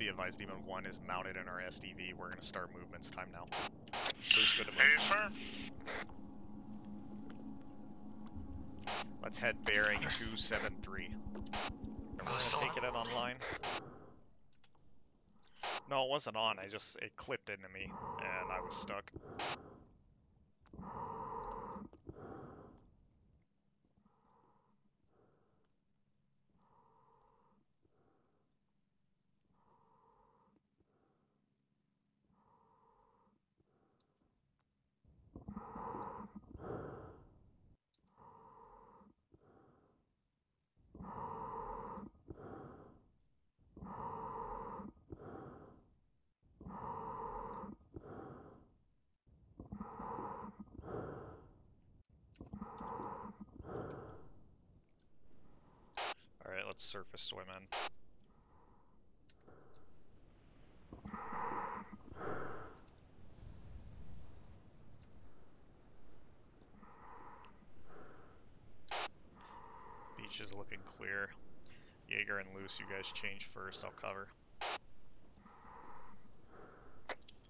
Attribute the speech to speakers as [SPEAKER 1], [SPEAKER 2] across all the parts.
[SPEAKER 1] be advised, Demon 1 is mounted in our SDV. We're going to start movements time now. Loose, good to move.
[SPEAKER 2] Hey.
[SPEAKER 1] Let's head bearing 273. We're going to take it out online. No, it wasn't on. I just, it clipped into me, and I was stuck. Surface swim in. Beach is looking clear. Jaeger and Loose, you guys change first, I'll cover.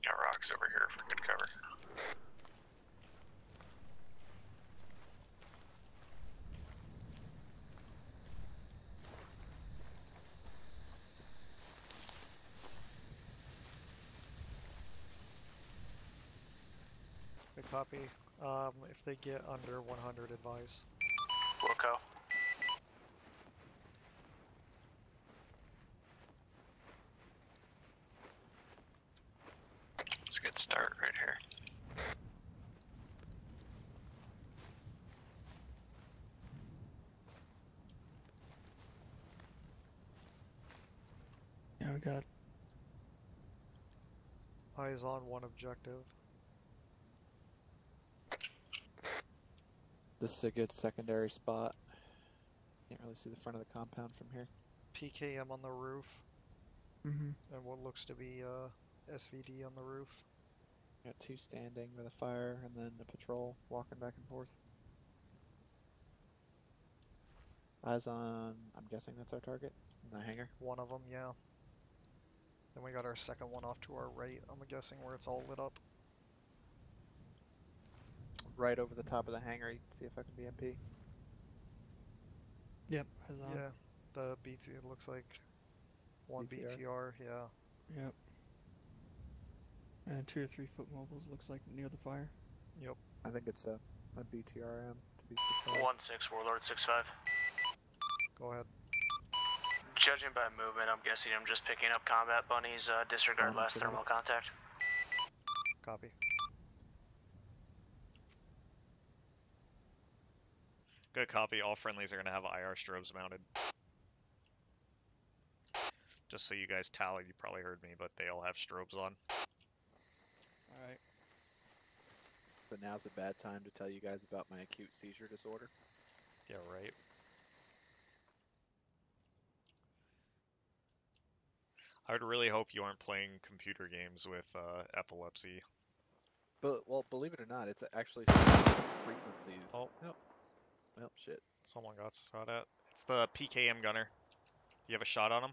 [SPEAKER 2] Got rocks over here for. Good
[SPEAKER 3] copy. Um, if they get under 100, advice.
[SPEAKER 2] Wilco. It's a good start right here.
[SPEAKER 4] Yeah, we got
[SPEAKER 3] Eyes on one objective.
[SPEAKER 5] This is a good secondary spot. Can't really see the front of the compound from here.
[SPEAKER 3] PKM on the roof,
[SPEAKER 4] hmm
[SPEAKER 3] and what looks to be uh, SVD on the roof.
[SPEAKER 5] Got two standing with a fire, and then a patrol walking back and forth. Eyes on. I'm guessing that's our target. In the hangar.
[SPEAKER 3] One of them, yeah. Then we got our second one off to our right. I'm guessing where it's all lit up.
[SPEAKER 5] Right over the top of the hangar. You can see if I can BMP.
[SPEAKER 4] Yep.
[SPEAKER 3] Yeah, the BT it looks like one
[SPEAKER 5] BTR?
[SPEAKER 3] BTR. Yeah,
[SPEAKER 4] Yep. And two or three foot mobiles looks like near the fire.
[SPEAKER 3] yep.
[SPEAKER 5] I think it's a, a BRDM to be precise.
[SPEAKER 2] One six Warlord six five.
[SPEAKER 3] Go ahead.
[SPEAKER 2] Judging by movement, I'm guessing I'm just picking up combat bunnies. Uh, disregard last thermal contact.
[SPEAKER 3] Copy.
[SPEAKER 1] Good copy. All friendlies are going to have IR strobes mounted. Just so you guys tallied, you probably heard me, but they all have strobes on.
[SPEAKER 4] Alright.
[SPEAKER 5] But now's a bad time to tell you guys about my acute seizure disorder.
[SPEAKER 1] Yeah, right. I would really hope you aren't playing computer games with uh, epilepsy.
[SPEAKER 5] But well, believe it or not, it's actually frequencies.
[SPEAKER 1] Oh.
[SPEAKER 5] Nope. Well, shit.
[SPEAKER 1] Someone got shot at. It's the PKM gunner. You have a shot on him?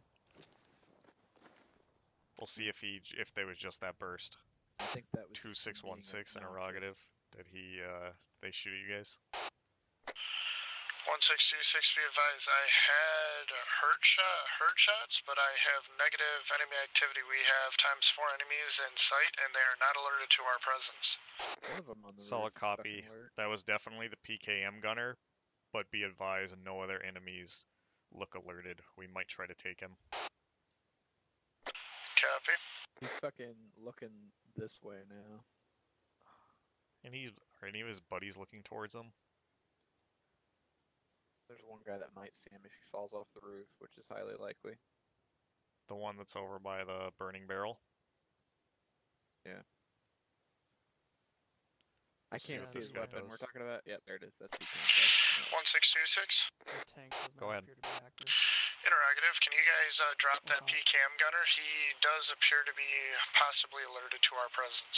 [SPEAKER 1] We'll see if he if there was just that burst.
[SPEAKER 5] I think that was
[SPEAKER 1] Two six one six interrogative. Did he uh they shoot at you guys?
[SPEAKER 6] 1626, be advised, I had hurt shot, hurt shots, but I have negative enemy activity. We have times four enemies in sight, and they are not alerted to our presence.
[SPEAKER 5] One of them on the
[SPEAKER 1] Solid copy. That was definitely the PKM gunner, but be advised no other enemies look alerted. We might try to take him.
[SPEAKER 6] Copy.
[SPEAKER 5] He's fucking looking this way now.
[SPEAKER 1] And he's are any of his buddies looking towards him?
[SPEAKER 5] There's one guy that might see him if he falls off the roof, which is highly likely.
[SPEAKER 1] The one that's over by the burning barrel?
[SPEAKER 5] Yeah.
[SPEAKER 1] I
[SPEAKER 5] can't
[SPEAKER 1] what
[SPEAKER 5] see
[SPEAKER 1] this
[SPEAKER 5] his
[SPEAKER 1] guy
[SPEAKER 5] weapon. We're talking about. Yep, there it is. That's PKM.
[SPEAKER 6] 1626,
[SPEAKER 4] The tank
[SPEAKER 1] Go ahead.
[SPEAKER 4] appear to be active.
[SPEAKER 6] interrogative, can you guys uh, drop that
[SPEAKER 4] Uh-huh.
[SPEAKER 6] PKM gunner? He does appear to be possibly alerted to our presence.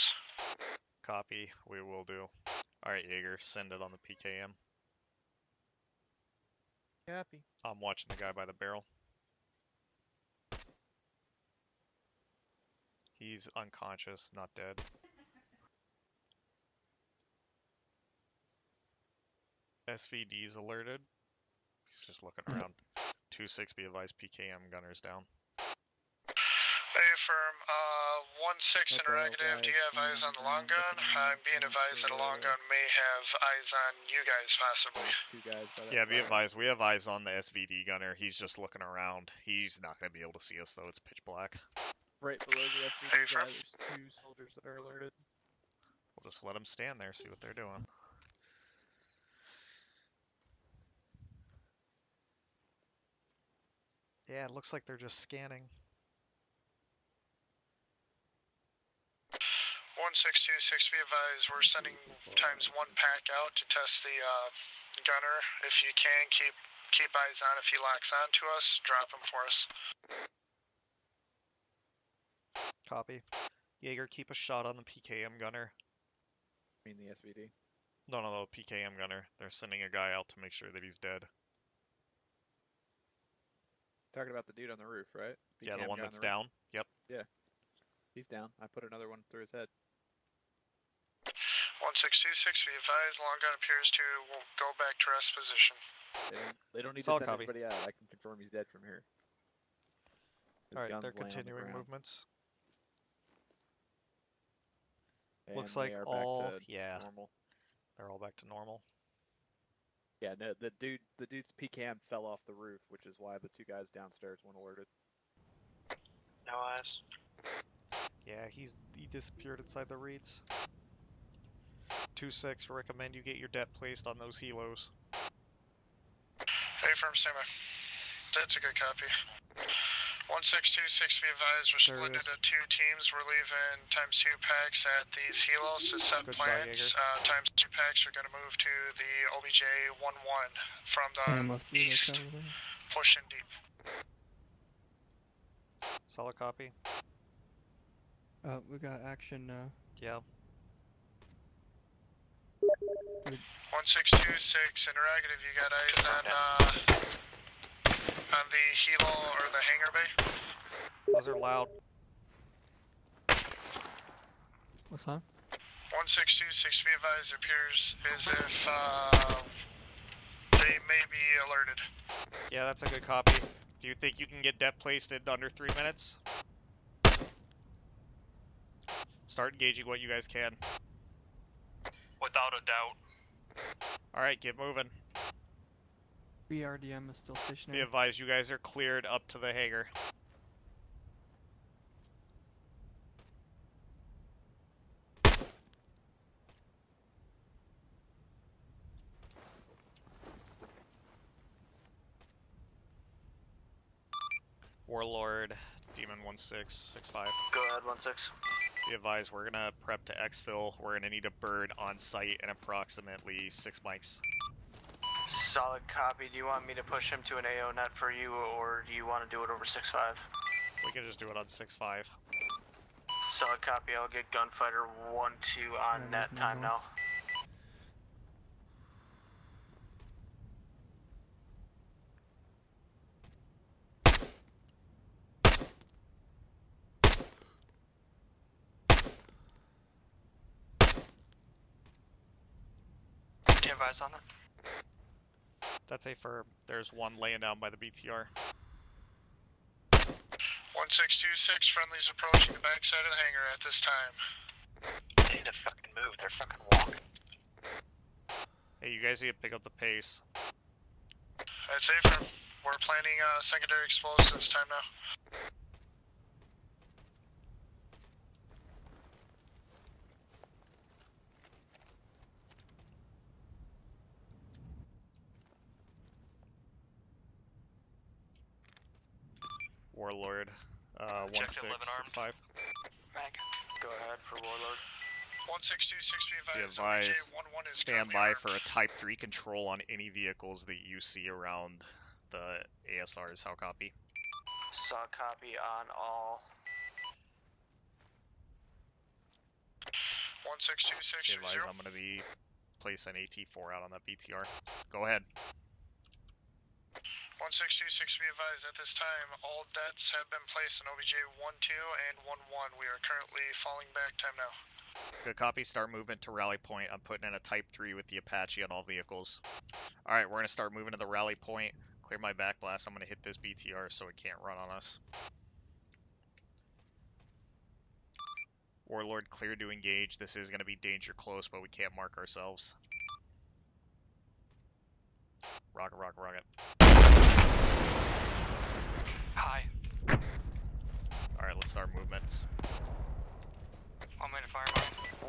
[SPEAKER 1] Copy. We will do. Alright, Jaeger, send it on the PKM.
[SPEAKER 5] Copy.
[SPEAKER 1] I'm watching the guy by the barrel. He's unconscious, not dead. SVD's alerted. He's just looking around. 2-6 be advised PKM gunners down.
[SPEAKER 6] Hey, firm. Uh, one six
[SPEAKER 5] Okay,
[SPEAKER 6] interrogative. Do you have eyes on the long gun? I'm being advised that a long gun may have eyes on you guys, possibly.
[SPEAKER 5] Two guys.
[SPEAKER 1] Yeah, be advised. We have eyes on the SVD gunner. He's just looking around. He's not going to be able to see us, though. It's pitch black.
[SPEAKER 5] Right below the
[SPEAKER 6] Hey,
[SPEAKER 5] SVD
[SPEAKER 6] firm.
[SPEAKER 5] guy, there's two soldiers that are alerted.
[SPEAKER 1] We'll just let them stand there, see what they're doing.
[SPEAKER 3] Yeah, it looks like they're just scanning.
[SPEAKER 6] One six two six. Be advised. We're sending times one pack out to test the uh, gunner. If you can, keep keep eyes on. If he locks on to us, drop him for us.
[SPEAKER 3] Copy. Jaeger, keep a shot on the PKM gunner.
[SPEAKER 5] I mean the SVD.
[SPEAKER 1] No, no, no, PKM gunner. They're sending a guy out to make sure that he's dead.
[SPEAKER 5] Talking about the dude on the roof, right?
[SPEAKER 1] yeah, the one that's
[SPEAKER 5] the
[SPEAKER 1] down. Yep. Yeah.
[SPEAKER 5] He's down. I put another one through his head.
[SPEAKER 6] One six two six. Be advised. Long gun appears to will go back to rest position.
[SPEAKER 5] They don't, they don't need
[SPEAKER 3] Solid
[SPEAKER 5] to send
[SPEAKER 3] copy.
[SPEAKER 5] anybody out. I can confirm he's dead from here. His
[SPEAKER 3] Alright, they're
[SPEAKER 5] laying on the
[SPEAKER 3] continuing movements.
[SPEAKER 5] and
[SPEAKER 3] Looks like all yeah,
[SPEAKER 5] normal.
[SPEAKER 1] They're all back to normal.
[SPEAKER 5] Yeah, no, the dude, the dude's PKM fell off the roof, which is why the two guys downstairs weren't alerted.
[SPEAKER 2] No eyes.
[SPEAKER 3] Yeah, he's he disappeared inside the reeds. Two six. Recommend you get your det placed on those helos.
[SPEAKER 6] Hey, firm, stand by. That's a good copy. One six two six. Be advised. We're
[SPEAKER 3] There
[SPEAKER 6] split into two teams. We're leaving times two packs at these helos to set
[SPEAKER 3] Good shot,
[SPEAKER 6] plans. Uh, times two packs are going to move to the OBJ one one from the
[SPEAKER 4] yeah, must be
[SPEAKER 6] east,
[SPEAKER 4] like over
[SPEAKER 6] pushing deep.
[SPEAKER 3] Solid copy.
[SPEAKER 4] Uh, we got action. Uh,
[SPEAKER 3] Yeah.
[SPEAKER 6] One six two six. Interrogative. You got eyes on uh, on the helo or the hangar bay?
[SPEAKER 3] Those are loud.
[SPEAKER 4] what's that?
[SPEAKER 6] One six two six. Be advised. It appears as if uh, they may be alerted.
[SPEAKER 1] Yeah, that's a good copy. Do you think you can get det placed in under three minutes? Start engaging what you guys can.
[SPEAKER 2] Without a doubt.
[SPEAKER 1] Alright, get moving.
[SPEAKER 4] BRDM is still
[SPEAKER 1] Be
[SPEAKER 4] stationary.
[SPEAKER 1] advised, you guys are cleared up to the hangar. Warlord, Demon 1665.
[SPEAKER 2] Go ahead, one six.
[SPEAKER 1] Be advised, we're gonna prep to exfil. We're gonna need a bird on site in approximately six mics.
[SPEAKER 2] Solid copy. Do you want me to push him to an AO net for you, or do you want to do it over six five?
[SPEAKER 1] We can just do it on 6-5.
[SPEAKER 2] Solid copy. I'll get gunfighter one two on
[SPEAKER 4] Yeah,
[SPEAKER 2] net time now.
[SPEAKER 4] North.
[SPEAKER 2] Do you have eyes on it?
[SPEAKER 1] That's a firm. There's one laying down by the BTR.
[SPEAKER 6] One six two six. friendly's approaching the backside of the hangar at this time.
[SPEAKER 2] They need to fucking move. They're fucking walking.
[SPEAKER 1] Hey, you guys need to pick up the pace.
[SPEAKER 6] I'd say for we're planning uh, secondary explosives time now.
[SPEAKER 1] Warlord, uh,
[SPEAKER 2] Objective 11 armed.
[SPEAKER 1] 1665.
[SPEAKER 2] Mag. Go ahead for warlord.
[SPEAKER 6] One six two six. Be
[SPEAKER 1] Be
[SPEAKER 6] advised.
[SPEAKER 1] advised,
[SPEAKER 6] OBJ one one is
[SPEAKER 1] stand by
[SPEAKER 6] armed.
[SPEAKER 1] for a Type 3 control on any vehicles that you see around the ASRs. How copy?
[SPEAKER 2] Solid copy on all.
[SPEAKER 6] One six two six
[SPEAKER 1] Be advised. I'm going to be placing AT4 out on that BTR. Go ahead.
[SPEAKER 6] 1626, be advised at this time, all dets have been placed in OBJ 1 2 and 1 1. We are currently falling back. Time now.
[SPEAKER 1] Good copy. Start movement to rally point. I'm putting in a Type 3 with the Apache on all vehicles. Alright, we're going to start moving to the rally point. Clear my back blast. I'm going to hit this BTR so it can't run on us. Warlord clear to engage. This is going to be danger close, but we can't mark ourselves. Rocket, rocket, rocket.
[SPEAKER 2] Hi.
[SPEAKER 1] Alright, let's start movements.
[SPEAKER 2] One minute fire.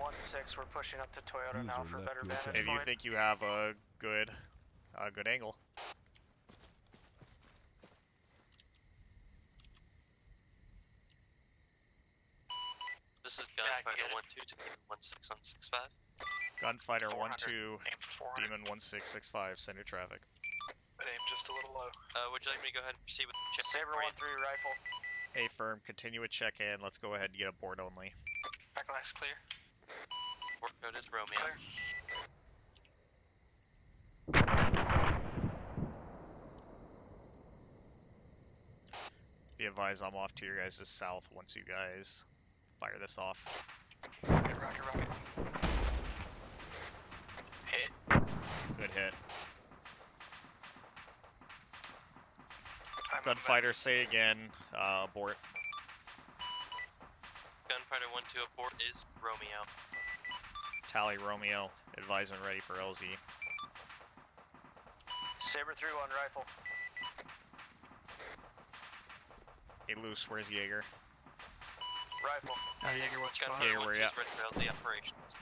[SPEAKER 2] One six. We're pushing up to Toyota now for better
[SPEAKER 7] your
[SPEAKER 2] vantage
[SPEAKER 1] If you think you have a good, a good angle.
[SPEAKER 8] This is
[SPEAKER 2] Yeah, I can
[SPEAKER 8] Gunfighter
[SPEAKER 2] get
[SPEAKER 8] 1 2 to Demon 1 6 on 6 5.
[SPEAKER 1] Gunfighter 1
[SPEAKER 2] 400.
[SPEAKER 1] 2,
[SPEAKER 2] Aim for 400.
[SPEAKER 1] Demon 1665, send your traffic.
[SPEAKER 2] But aim just a little low.
[SPEAKER 8] Uh, would you like me to go ahead and proceed with the check?
[SPEAKER 2] Saber one three rifle.
[SPEAKER 1] A firm, continue with check in. Let's go ahead and get a board only.
[SPEAKER 2] Back blast clear.
[SPEAKER 8] Port code is Romeo.
[SPEAKER 2] Clear.
[SPEAKER 1] Be advised, I'm off to your guys' south once you guys fire this off.
[SPEAKER 2] Rocket, rocket, rocket. Hit.
[SPEAKER 1] Good hit. Gunfighter, say again. Uh, abort.
[SPEAKER 8] Gunfighter 1 2 abort is Romeo.
[SPEAKER 1] Tally Romeo. Advise when ready for LZ.
[SPEAKER 2] Saber three one rifle.
[SPEAKER 1] Hey, Loose, where's Jaeger?
[SPEAKER 2] Rifle. Uh, Jaeger, what's going on?
[SPEAKER 1] Jaeger,
[SPEAKER 8] Gunfighter 1
[SPEAKER 1] where
[SPEAKER 8] 2
[SPEAKER 1] you
[SPEAKER 8] is ready for LZ operations.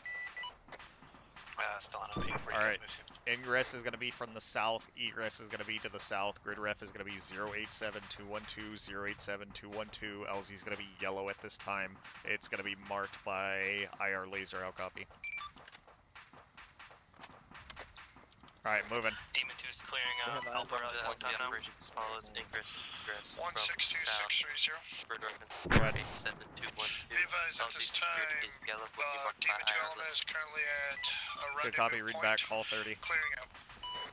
[SPEAKER 2] OP.
[SPEAKER 1] Alright. Ingress is going to be from the south. Egress is going to be to the south. Grid ref is going to be 087212, 087212. LZ is going to be yellow at this time. It's going to be marked by IR laser out copy. Alright, moving.
[SPEAKER 2] Demon 2's clearing
[SPEAKER 5] uh,
[SPEAKER 2] uh,
[SPEAKER 5] Alpha
[SPEAKER 2] Alpha
[SPEAKER 8] Affirmative
[SPEAKER 2] Rally point now.
[SPEAKER 8] operations follows ingress and egress from
[SPEAKER 6] 162630.
[SPEAKER 8] south. Grid reference
[SPEAKER 1] Go ahead.
[SPEAKER 8] 87212.
[SPEAKER 6] Be advised at this time,
[SPEAKER 8] is yellow
[SPEAKER 6] uh,
[SPEAKER 8] bookie marked by
[SPEAKER 6] Demon 2 element is currently at a
[SPEAKER 1] Good copy. Read
[SPEAKER 6] point.
[SPEAKER 1] back. Call 30.
[SPEAKER 6] Clearing out.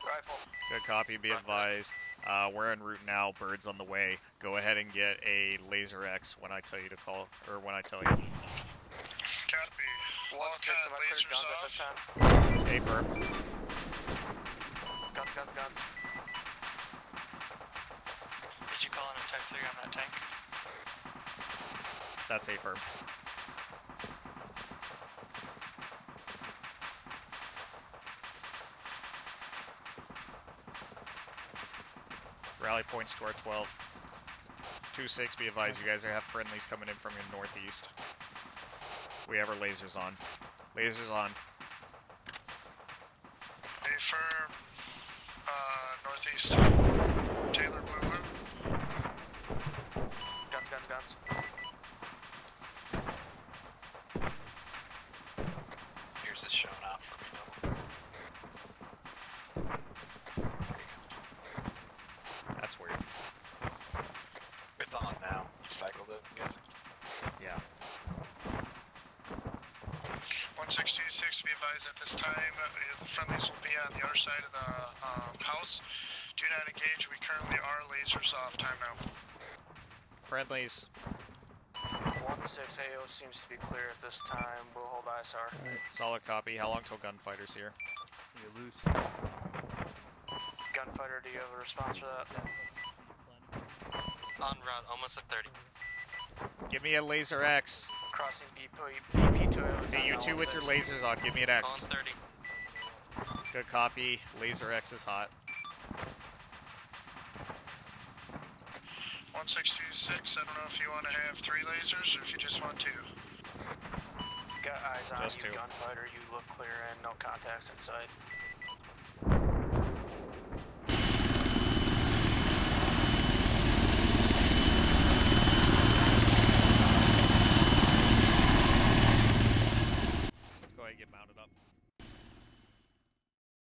[SPEAKER 2] Rifle.
[SPEAKER 1] Good copy. Be advised. Uh, we're en route now. Birds on the way. Go ahead and get a laser X when I tell you to call, or when I tell you.
[SPEAKER 6] Copy.
[SPEAKER 2] One
[SPEAKER 6] Walk
[SPEAKER 2] six.
[SPEAKER 6] on,
[SPEAKER 2] Am
[SPEAKER 6] lasers
[SPEAKER 2] at
[SPEAKER 6] off.
[SPEAKER 2] this time?
[SPEAKER 1] Hey, firm.
[SPEAKER 2] Guns, guns. Did you call in a type 3 on that tank?
[SPEAKER 1] That's firm. Rally points to our 12. 2-6, be advised, you guys have friendlies coming in from your northeast. We have our lasers on. Lasers on.
[SPEAKER 6] A firm, uh, northeast. Taylor Blue Blue.
[SPEAKER 2] Guns, guns, guns. Here's this showing out for me.
[SPEAKER 1] That's weird.
[SPEAKER 2] It's on now. You cycled it, I'm guessing.
[SPEAKER 1] Yeah.
[SPEAKER 6] 1626, be advised at this time, uh, the friendlies will be on the other side of the um, house. Do not engage. We currently are lasers off. Time now.
[SPEAKER 1] Friendlies.
[SPEAKER 2] 1-6 AO seems to be clear at this time. We'll hold ISR.
[SPEAKER 4] Alright,
[SPEAKER 1] Solid copy. How long till gunfighters here?
[SPEAKER 5] You loose.
[SPEAKER 2] Gunfighter, do you have a response for that?
[SPEAKER 8] En route, almost at 30.
[SPEAKER 1] Give me a laser X.
[SPEAKER 2] Crossing BP, BP Toyota.
[SPEAKER 1] Hey, you two with your lasers on, give me an X. Good copy. Laser X is hot.
[SPEAKER 6] 1626, I don't know if you want to have three lasers or if you just want two.
[SPEAKER 2] Got eyes on
[SPEAKER 1] Just
[SPEAKER 2] you, gunfighter. You look clear and no contacts inside.